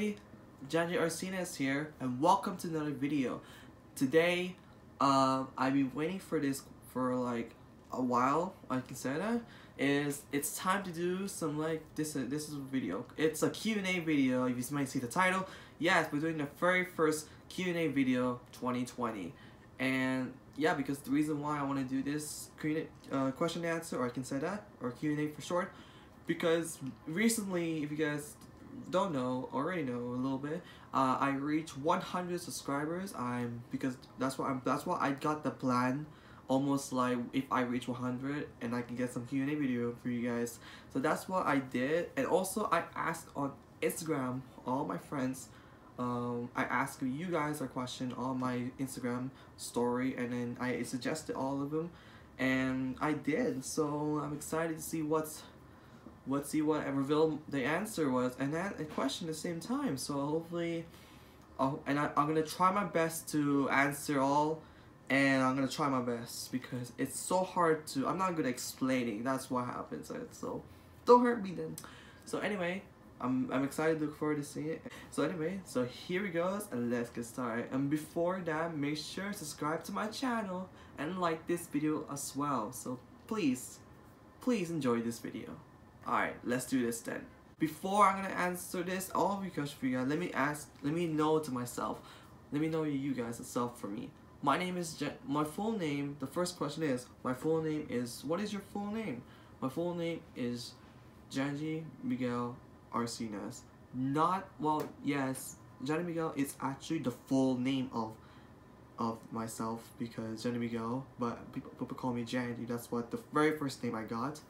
everybody, Janjee here, and welcome to another video. Today, um, I've been waiting for this for like a while, I can say that, is it's time to do some like, this, uh, this is a video. It's a Q&A video, if you might see the title. Yes, we're doing the very first Q&A video 2020. And yeah, because the reason why I want to do this uh, question and answer, or I can say that, or Q&A for short, because recently, if you guys don't know, already know a little bit, uh, I reached 100 subscribers. I'm because that's what I'm. That's what I got the plan. Almost like if I reach 100 and I can get some Q&A video for you guys. So that's what I did. And also I asked on Instagram all my friends. Um, I asked you guys a question on my Instagram story and then I suggested all of them and I did so I'm excited to see what's let's see what I reveal the answer was and then a question at the same time. So hopefully I'll, and I, I'm gonna try my best to answer all and I'm gonna try my best because it's so hard to I'm not good at explaining. That's what happens. So don't hurt me then. So anyway I'm, I'm excited to look forward to seeing it. So anyway so here we goes and let's get started. And before that make sure to subscribe to my channel and like this video as well. So please please enjoy this video Alright, let's do this then. Before I'm gonna answer this, all of you guys for you guys, let me ask, let me know to myself. Let me know you guys itself for me. My name is, Je my full name, the first question is, my full name is, what is your full name? My full name is Janjee Miguel Arcinas. Not, well, yes, Janjee Miguel is actually the full name of of myself because Jenny Miguel, but people, people call me Janjee. That's what the very first name I got.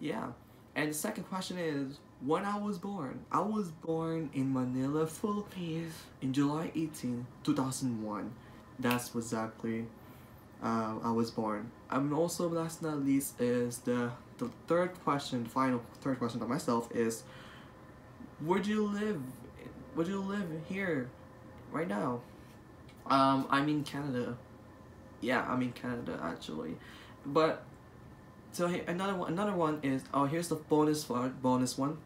Yeah. And the second question is, when I was born. I was born in Manila, Philippines in July 18, 2001. That's exactly uh, I was born. And also, last not least, is the, the third question, final third question to myself is, would you live, would you live here right now? Um, I'm in Canada. Yeah, I'm in Canada actually. But so another one, another one is oh here's the bonus one, bonus one.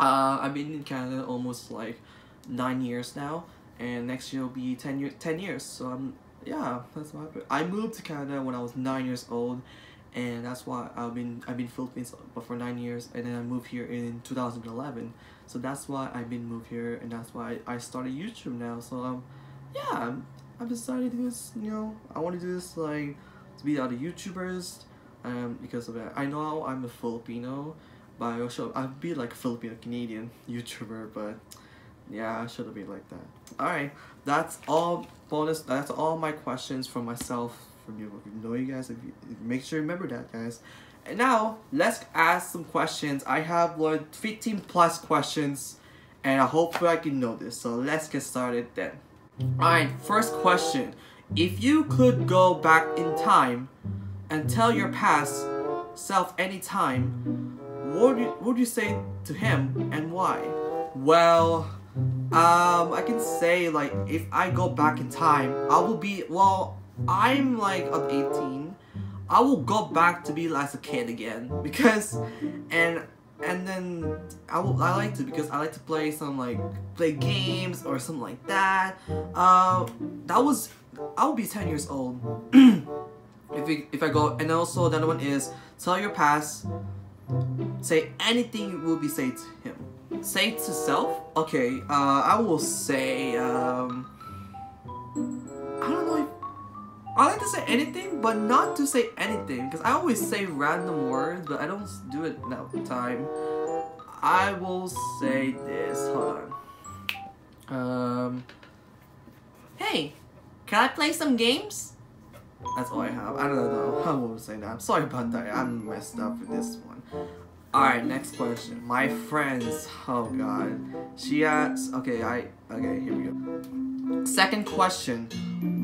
Uh, I've been in Canada almost like nine years now, and next year will be ten years. Ten years. So I'm yeah, that's what happened. I moved to Canada when I was nine years old, and that's why I've been I've been Philippines but for nine years, and then I moved here in 2011. So that's why I've been moved here, and that's why I started YouTube now. So um, yeah, I'm, I've decided to do this. You know, I want to do this like to be other YouTubers um, because of that. I know I'm a Filipino, but I also I'd be like a Filipino Canadian YouTuber, but yeah, I should have been like that. Alright, that's all bonus. That's all my questions for myself. From you, you know you guys, if you, make sure you remember that, guys. And now let's ask some questions. I have like 15 plus questions, and I hope I can know this. So let's get started then. Alright, first question. If you could go back in time and tell your past self anytime, what would you, what would you say to him and why? Well, um, I can say like if I go back in time, I will be well. I'm like 18. I will go back to be like a kid again because, and and then I will I like to because I like to play some like play games or something like that. Uh, that was I will be 10 years old. if we, if I go and also the other one is tell your past say anything you will be say to him. Say to self? Okay uh I will say um I don't know if I like to say anything but not to say anything because I always say random words but I don't do it now time. I will say this hold on. Um hey can I play some games that's all I have. I don't know how will say that. I'm sorry about that. I'm messed up with this one. Alright, next question. My friends. Oh god. She asks okay, I okay, here we go. Second question.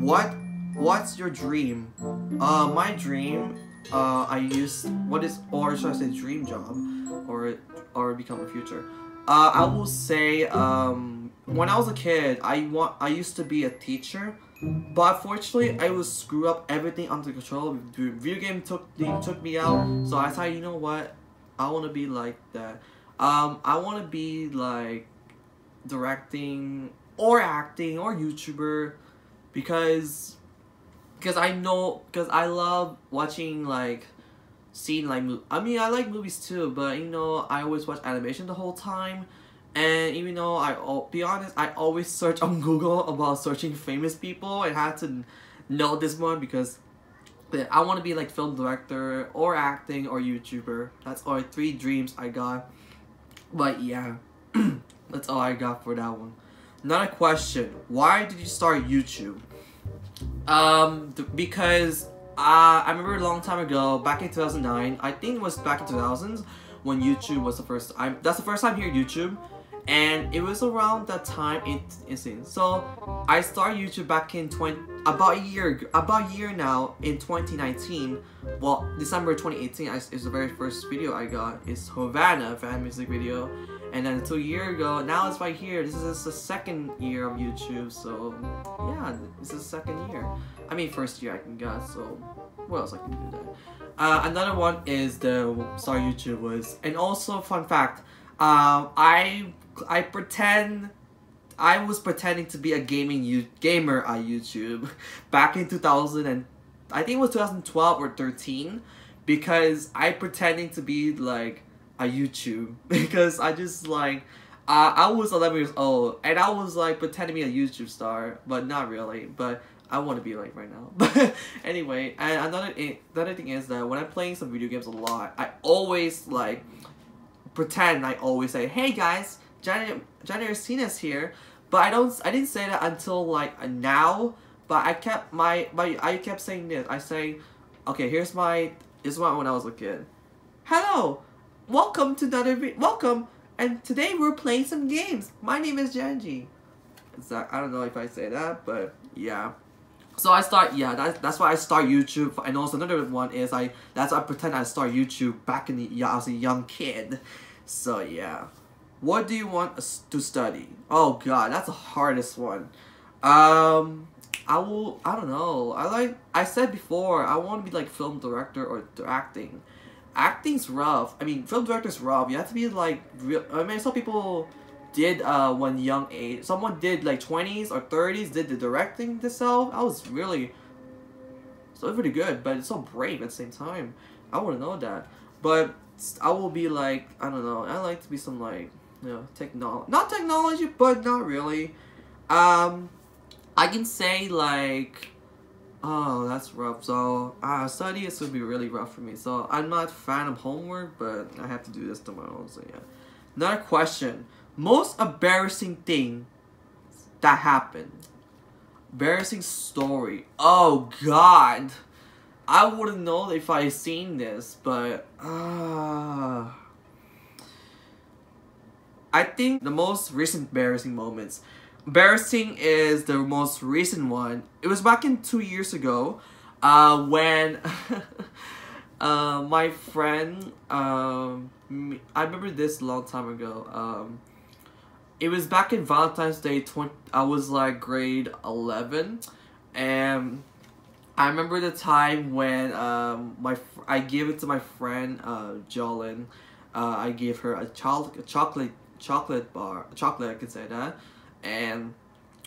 What what's your dream? Uh my dream, uh I used what is or should I say dream job or or become a future. Uh I will say um when I was a kid I want I used to be a teacher but unfortunately, I was screw up everything under control. The video game took took me out, so I thought, you know what, I want to be like that. Um, I want to be like, directing or acting or YouTuber because because I know because I love watching like seeing like I mean I like movies too but you know I always watch animation the whole time and even though I will be honest I always search on Google about searching famous people I had to know this one because I want to be like film director or acting or YouTuber. That's all three dreams I got. But yeah that's all I got for that one. Not a question why did you start YouTube? Um, because uh, I remember a long time ago, back in 2009, I think it was back in 2000s, when YouTube was the first time, that's the first time here YouTube, and it was around that time it is in. So I started YouTube back in 20, about a year, about a year now, in 2019, well, December 2018 is the very first video I got, is Havana fan music video, and then two year ago, now it's right here. This is the second year of YouTube, so yeah, this is the second year. I mean, first year I can guess. So what else I can do that? Uh, another one is the sorry YouTube was, and also fun fact. Um, I I pretend I was pretending to be a gaming you gamer on YouTube back in 2000 and I think it was 2012 or 13 because I pretending to be like a YouTube because I just like I I was 11 years old and I was like pretending to be a YouTube star, but not really. But I want to be like right now. But anyway, and another another thing is that when I'm playing some video games a lot, I always like pretend I always say, "Hey guys, Johnny Johnny Arcinas here," but I don't I didn't say that until like now. But I kept my my I kept saying this. I say, "Okay, here's my this is what when I was a kid." Hello, welcome to another welcome! And today we're playing some games. My name is Janjee. That, I don't know if I say that but yeah. So I start yeah that, that's why I start YouTube. And also another one is I that's I pretend I start YouTube back in the yeah as a young kid. So yeah what do you want to study oh god that's the hardest one um I will I don't know I like I said before I want to be like film director or acting acting's rough. I mean, film director's rough. You have to be like real. I mean, some people did uh when young age. Someone did like twenties or thirties. Did the directing themselves. I was really so pretty good, but it's so brave at the same time. I wouldn't know that, but I will be like I don't know. I like to be some like you know technology, not technology, but not really. Um, I can say like Oh, that's rough. So, uh, study is would be really rough for me. So, I'm not a fan of homework, but I have to do this tomorrow. So, yeah. Another question. Most embarrassing thing that happened. Embarrassing story. Oh, God. I wouldn't know if I seen this, but... Uh, I think the most recent embarrassing moments Embarrassing is the most recent one. It was back in two years ago uh, when uh, my friend, um, I remember this a long time ago. Um, it was back in Valentine's Day. 20, I was like grade 11 and I remember the time when um, my I gave it to my friend uh, Jolyn. Uh, I gave her a, cho- a chocolate chocolate bar, chocolate I could say that, and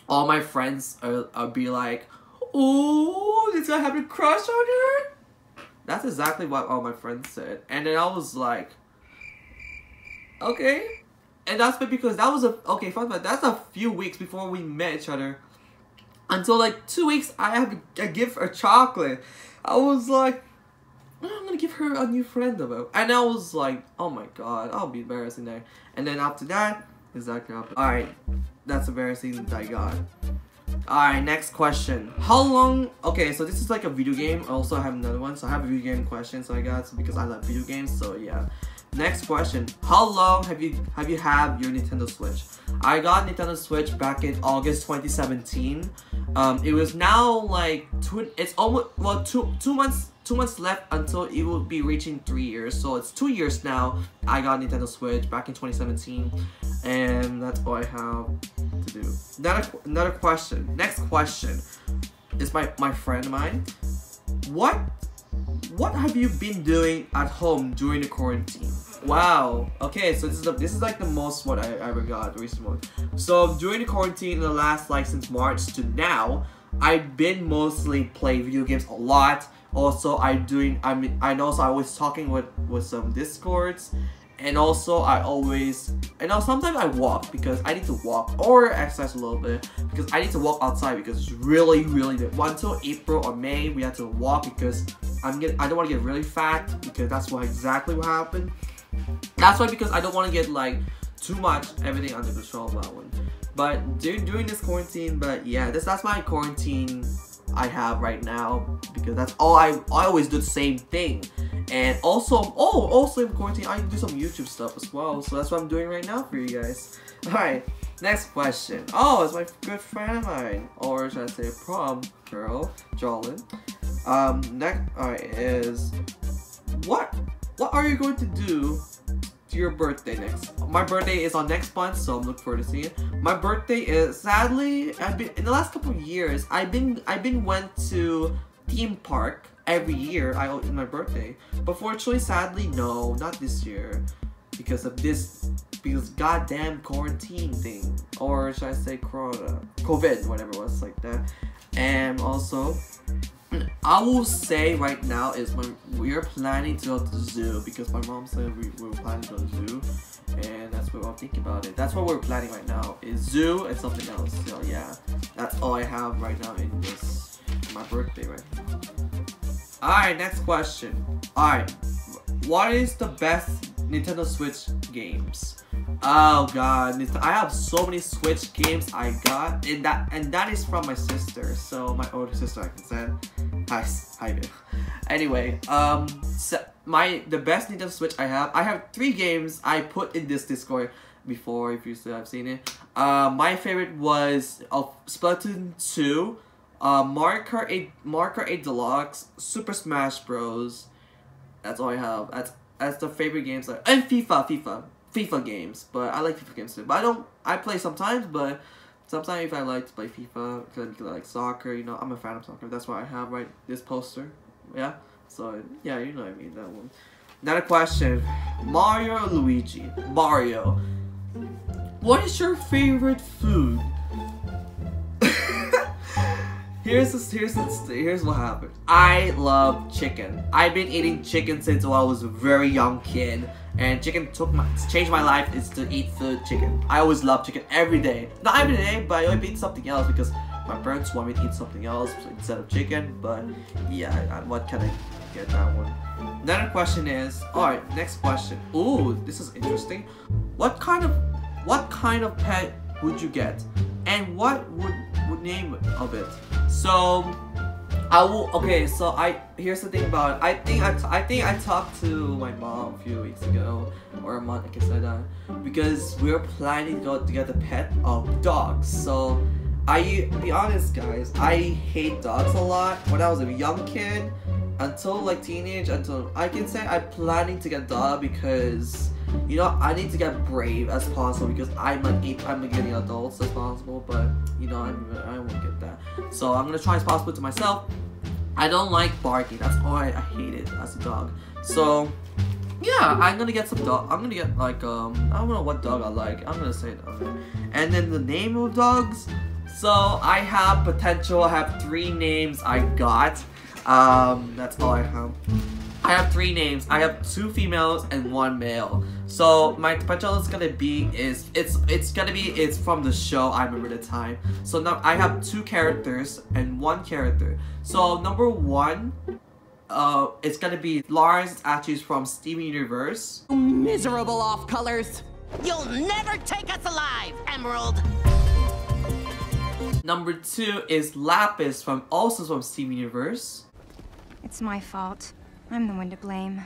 all my friends are, be like, "Oh, this guy have a crush on her." That's exactly what all my friends said, and then I was like, "Okay," and that's because that was a okay. Fun fact: that's a few weeks before we met each other. Until like two weeks, I have to give her chocolate. I was like, I'm gonna give her a new friend though. And I was like, oh my god, I'll be embarrassing there. And then after that, exactly. Alright, that's embarrassing that I got. Alright, next question. How long... Okay, so this is like a video game. I also have another one. So I have a video game question. So I got because I love video games. So yeah. Next question. How long have you have you had your Nintendo Switch? I got Nintendo Switch back in August 2017. Um, it was now like two. It's almost well two two months two months left until it will be reaching three years. So it's two years now. I got Nintendo Switch back in 2017, and that's all I have to do. Another another question. Next question is my my friend of mine. What what have you been doing at home during the quarantine? Wow. Okay, so this is the, this is like the most what I, I ever got recently. So during the quarantine, in the last like since March to now, I've been mostly playing video games a lot. Also, I'm doing. I mean, I know. So I was talking with with some discords, and also I always. And know sometimes I walk because I need to walk or exercise a little bit because I need to walk outside because it's really really good. Until April or May, we have to walk because I'm getting. I don't want to get really fat because that's what exactly what happened. That's why because I don't want to get like too much everything under control that one. But during, during this quarantine, but yeah, this that's my quarantine I have right now because that's all I I always do the same thing. And also oh also in quarantine I do some YouTube stuff as well. So that's what I'm doing right now for you guys. Alright, next question. Oh, it's my good friend of mine. Or should I say prom girl, Jolin. Um next alright is what what are you going to do to your birthday next. My birthday is on next month, so I'm looking forward to seeing it. My birthday is sadly I've been in the last couple years. I've been I've been went to theme park every year. I in my birthday, but fortunately, sadly, no, not this year because of this because goddamn quarantine thing or should I say corona COVID whatever it was like that and also I will say right now is when we are planning to go to the zoo because my mom said we, we were planning to go to the zoo and that's what I'm thinking about it. That's what we're planning right now is zoo and something else. So yeah, that's all I have right now in this my birthday right now. Alright, next question. Alright, what is the best Nintendo Switch games? Oh god, I have so many Switch games I got, and that and that is from my sister. So my older sister, I can say. Hi, hi, Anyway, um, so my the best Nintendo Switch I have, I have three games I put in this Discord before. If you still have seen it, uh, my favorite was uh, Splatoon two, uh, Mario Kart eight, Mario eight Deluxe, Super Smash Bros. That's all I have. That's that's the favorite games. Like, and FIFA, FIFA. FIFA games, but I like FIFA games too. But I don't. I play sometimes, but sometimes if I like to play FIFA, because I like soccer, you know, I'm a fan of soccer. That's why I have right this poster. Yeah. So yeah, you know what I mean that one. Another question: Mario Luigi? Mario. What is your favorite food? Here's this, here's this, here's what happened. I love chicken. I've been eating chicken since I was a very young kid. And chicken took my changed my life is to eat food chicken. I always love chicken every day. Not every day, but I always eat something else because my parents want me to eat something else instead of chicken. But yeah, what can I get that one? Another question is, alright, next question. Ooh, this is interesting. What kind of what kind of pet would you get? And what would would name of it? So I will. Okay, so I here's the thing about it. I think I, I think I talked to my mom a few weeks ago or a month, I guess I that because we are planning to go to get a pet of dogs. So I be honest, guys, I hate dogs a lot. When I was a young kid, until like teenage, until I can say I'm planning to get dog because you know, I need to get brave as possible because I'm an I'm getting adults as possible, but you know, I'm, I won't get that. So I'm gonna try as possible to myself. I don't like barking. That's all I, I hate it as a dog. So yeah, I'm gonna get some dog. I'm gonna get like um I don't know what dog I like. I'm gonna say. Okay. And then the name of dogs. So I have potential. I have three names I got. Um, that's all I have. I have three names. I have two females and one male. So my potential is gonna be is it's it's gonna be it's from the show I remember the time. So now I have two characters and one character. So number one, uh, it's gonna be Lawrence actually from Steven Universe. Miserable off colors. You'll never take us alive, Emerald. Number two is Lapis from also from Steven Universe. It's my fault. I'm the one to blame.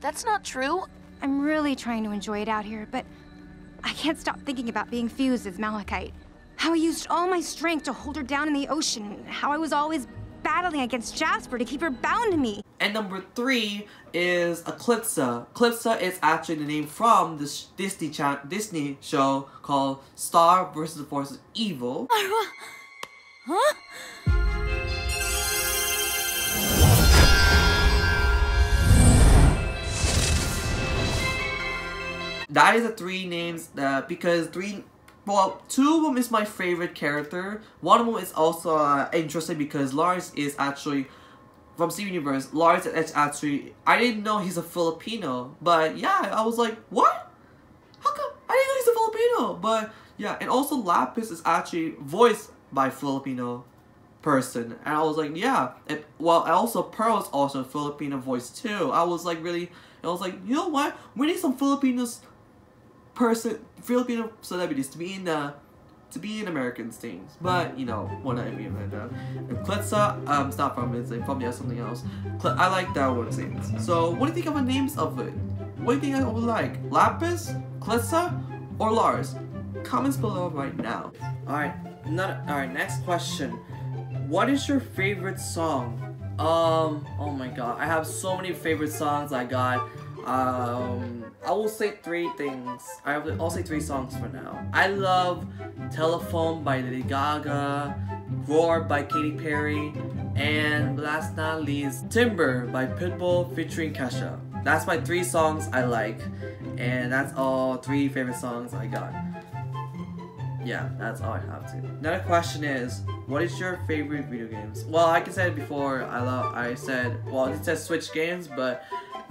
That's not true. I'm really trying to enjoy it out here, but I can't stop thinking about being fused as Malachite. How I used all my strength to hold her down in the ocean. How I was always battling against Jasper to keep her bound to me. And number three is Eclipsa. Eclipsa is actually the name from this Disney Disney show called Star vs. the Forces of Evil. huh? That is the three names that because three well, two of them is my favorite character. One of them is also uh, interesting because Lars is actually from Steven Universe. Lars is actually I didn't know he's a Filipino, but yeah, I was like, what? How come I didn't know he's a Filipino? But yeah, and also Lapis is actually voiced by Filipino person, and I was like, yeah. Well, also Pearl is also Filipino voice too. I was like really, I was like, you know what? We need some Filipinos person, Filipino celebrities to be in the to be in American things, but you know, what I mean right now. And Eclipsa, um, it's not from it, it's from yeah, something else. I like that one scenes. So, what do you think of the names of it? What do you think I would like? Lapis, Eclipsa, or Lars? Comments below right now. Alright, not alright, next question. What is your favorite song? Um, oh my god, I have so many favorite songs I got. Um, I will say three things. I will, I'll say three songs for now. I love Telephone by Lady Gaga, Roar by Katy Perry, and last not least, Timber by Pitbull featuring Kesha. That's my three songs I like, and that's all three favorite songs I got. Yeah, that's all I have to. Another question is, what is your favorite video games? Well, I said before, I love. I said, well, it says Switch games, but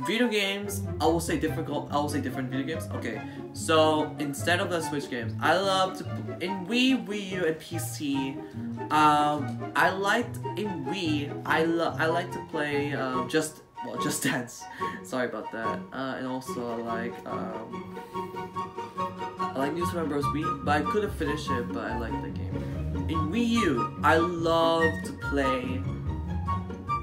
Video games, I will say difficult. I will say different video games. Okay, so instead of the Switch games, I love to in Wii, Wii U, and PC. Um, I liked in Wii. I love. I like to play um, just well, Just Dance. Sorry about that. Uh, and also I like um, I like New Super Bros. Wii, but I couldn't finish it. But I like the game. In Wii U, I love to play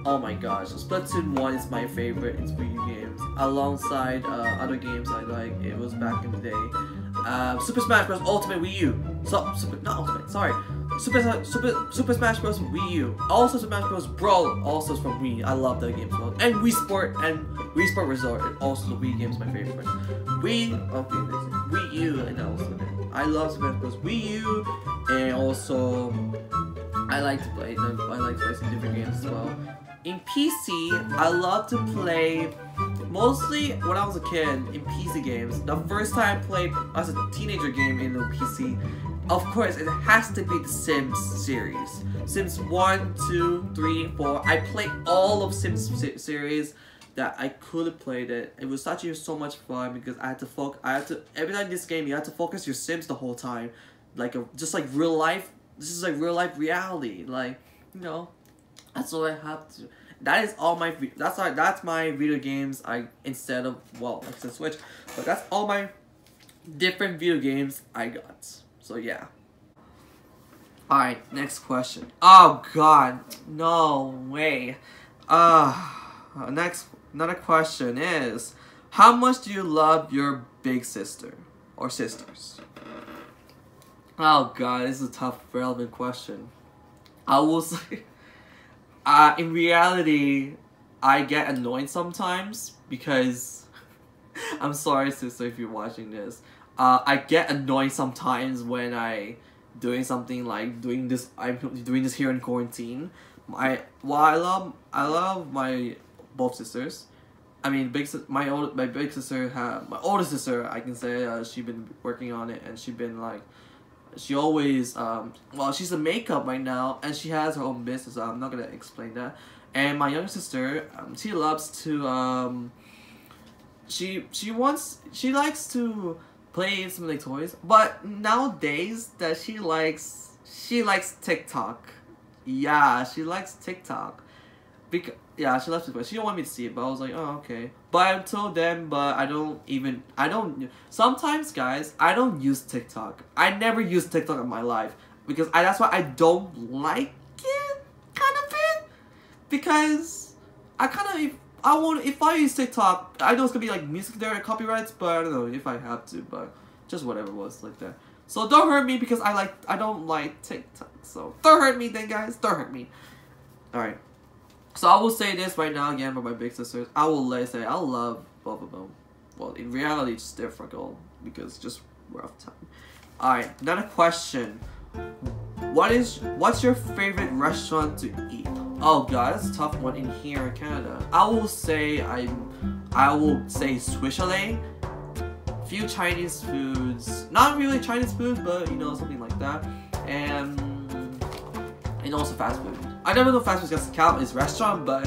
Oh my gosh, Splatoon 1 is my favorite in Wii U games. Alongside uh, other games I like, it was back in the day. Uh, Super Smash Bros. Ultimate Wii U. So, super, not Ultimate, sorry. Super, Super, Super Smash Bros. Wii U. Also Smash Bros. Brawl, also from Wii. I love that game as well. And Wii Sport and Wii Sport Resort, also the Wii game's my favorite. Wii, okay, Wii U, and also I love Smash Bros. Wii U, and also I like to play them. I like to play some different games as well in PC, I love to play mostly when I was a kid in PC games. The first time I played as a teenager game in the PC, of course, it has to be the Sims series. Sims 1, 2, 3, 4. I played all of Sims series that I could have played it. It was actually so much fun because I had to focus. I had to every time this game you had to focus your Sims the whole time, like a just like real life. This is like real life reality. Like you know, that's all I have to. That is all my. That's like that's my video games. I instead of well, the Switch, but that's all my different video games I got. So yeah. Alright, next question. Oh god, no way. Uh, next, another question is, how much do you love your big sister or sisters? Oh god, this is a tough, relevant question. I will say, uh, in reality, I get annoyed sometimes because I'm sorry, sister, if you're watching this. Uh, I get annoyed sometimes when I doing something like doing this. I'm doing this here in quarantine. My well, I love I love my both sisters. I mean, big my old my big sister had my older sister. I can say uh, she been working on it and she been like she always um well she's a makeup right now and she has her own business so i'm not gonna explain that. And my younger sister um, she loves to um she she wants she likes to play some like toys but nowadays that she likes she likes tiktok. Yeah she likes tiktok. Because yeah, she left it, she don't want me to see it. But I was like, oh, okay. But until then, but I don't even, I don't, sometimes, guys, I don't use TikTok. I never use TikTok in my life. Because I, that's why I don't like it, kind of it. Because I kind of, if I want, if I use TikTok, I know it's gonna be like music there and copyrights, but I don't know if I have to, but just whatever was like that. So don't hurt me because I like, I don't like TikTok. So don't hurt me then, guys. Don't hurt me. Alright. So I will say this right now again for my big sisters. I will let say I love both of them. Well, in reality, it's difficult because just rough time. Alright, another question. What is what's your favorite restaurant to eat? Oh god, that's a tough one in here in Canada. I will say I I will say Chalet few Chinese foods, not really Chinese food, but you know something like that, and and also fast food. I never know fast food gets count as restaurant, but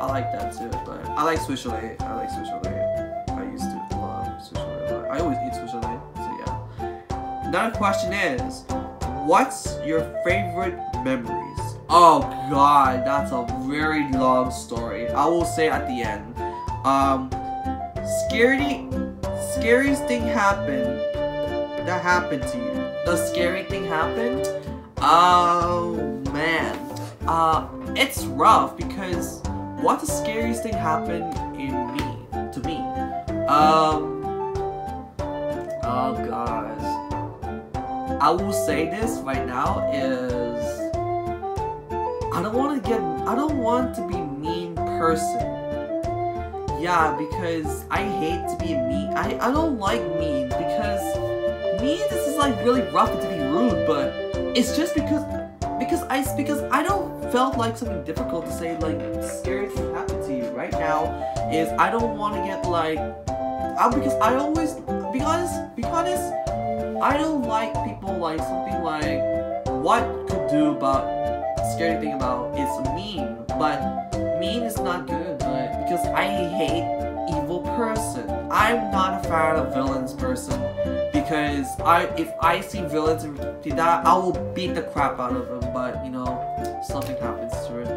I like that too. But I like Swiss chalet. I like Swiss chalet. I used to love Swiss chalet. I always eat Swiss chalet. So yeah. Another question is, what's your favorite memories? Oh god, that's a very long story. I will say at the end. Um, scary, scariest thing happened that happened to you. The scary thing happened. Oh man, uh, it's rough because what the scariest thing happened in me to me. Um, oh gosh, I will say this right now is I don't want to get I don't want to be mean person. Yeah, because I hate to be mean. I I don't like mean because mean this is like really rough to be rude, but it's just because because I because I don't felt like something difficult to say like scary thing happened to you right now is I don't want to get like uh, because I always be honest be honest I don't like people like something like what could do about scary thing about is mean but mean is not good but because I hate evil person. I'm not a fan of villains person because I if I see villains do that I will beat the crap out of them but you know something happens to it.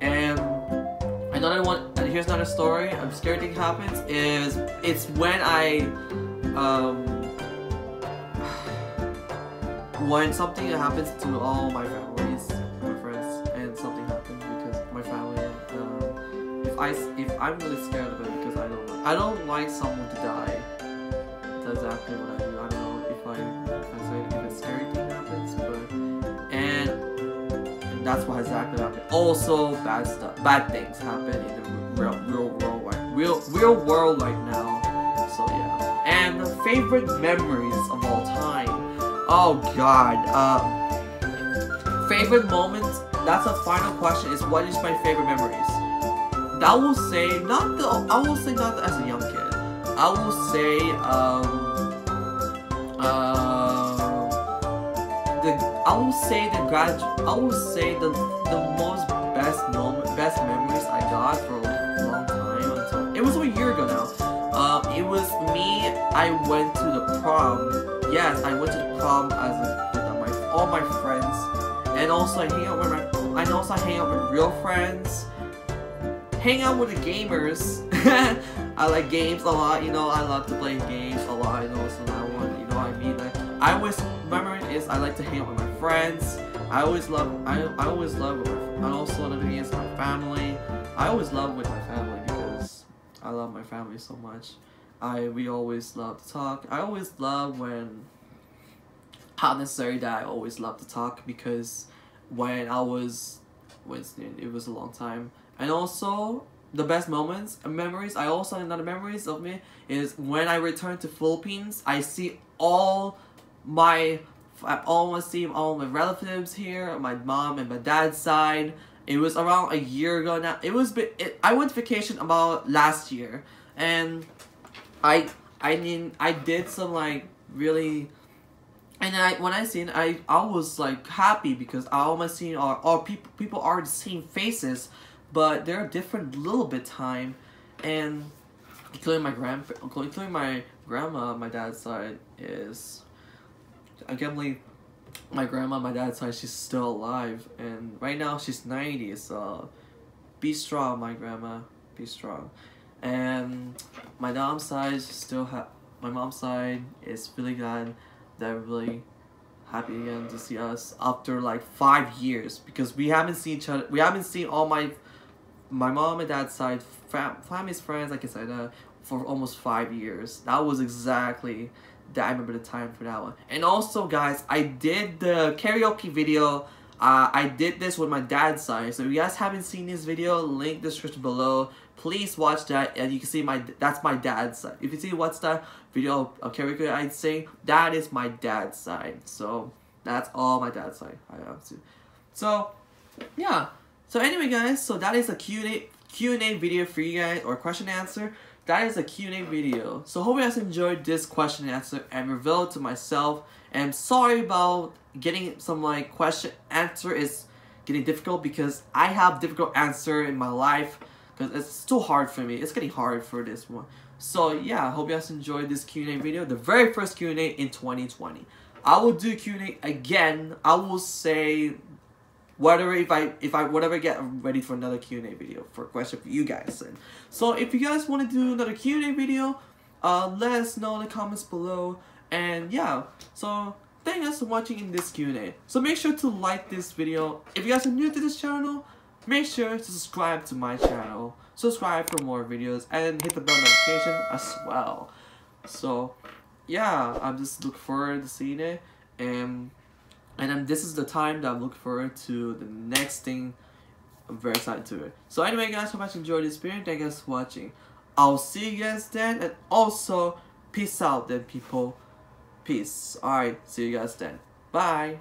And another one and here's another story a scary thing happens is it's when I um when something happens to all my families my friends and something happens because my family um, if I if I'm really scared of it because I don't I don't like someone to die. That's exactly what I do. I don't know if I if I say if a scary that's what exactly happened also bad stuff bad things happen in the real real world right real real world right now. So yeah. And favorite memories of all time. Oh god uh favorite moments that's a final question is what is my favorite memories? I will say not the I will say not as a young kid. I will say um uh I will say the grad I will say the the most best moment best memories I got for a long time until it was a year ago now uh, it was me I went to the prom yes I went to the prom as a, with my all my friends and also I hang out with my and also I hang out with real friends hang out with the gamers. I like games a lot, you know, I love to play games a lot, you know, so that one, you know what I mean? I always, remember is I like to hang out with my friends. I always love, I, I always love, with my, and also another thing is my family. I always love with my family because I love my family so much. I, we always love to talk. I always love when, not necessary that I always love to talk because when I was, when it was a long time, and also, the best moments and memories, I also another memories of me is when I return to Philippines, I see all my I almost see all my relatives here, my mom and my dad's side. It was around a year ago now. It was it, I went vacation about last year, and I I mean I did some like really, and I when I seen I I was like happy because I almost seen all, all people people are the same faces but they're different little bit time and including my grand including my grandma my dad's side is I can't believe my grandma my dad's side she's still alive. And right now she's 90 so be strong my grandma. Be strong. And my mom's side still have my mom's side is really glad they're really happy again to see us after like five years. Because we haven't seen each other we haven't seen all my my mom and dad's side, fam family's friends, like I said, uh, for almost five years. That was exactly that. I remember the time for that one. And also, guys, I did the karaoke video. Uh, I did this with my dad's side. So if you guys haven't seen this video, link description below. Please watch that, and you can see my that's my dad's side. If you see what's that video of karaoke I'd say, that is my dad's side. So that's all my dad's side. I have to. So yeah. So anyway guys, so that is a Q&A Q&A video for you guys or question answer that is a Q&A video. So hope you guys enjoyed this question and answer and reveal to myself. And sorry about getting some like question answer is getting difficult because I have difficult answer in my life because it's too hard for me. It's getting hard for this one. So yeah, hope you guys enjoyed this Q&A video, the very first Q&A in 2020. I will do Q&A again. I will say whatever if I if I whatever get ready for another Q&A video for question for you guys. And so if you guys want to do another Q&A video, uh, let us know in the comments below. And yeah, so thank you guys for watching in this Q&A. So make sure to like this video. If you guys are new to this channel, make sure to subscribe to my channel. Subscribe for more videos and hit the bell notification as well. So yeah, I'm just looking forward to seeing it. And and then this is the time that I'm looking forward to the next thing. I'm very excited to it. So anyway guys, hope you enjoyed this video. Thank you guys for watching. I'll see you guys then and also peace out then people. Peace. Alright, see you guys then. Bye.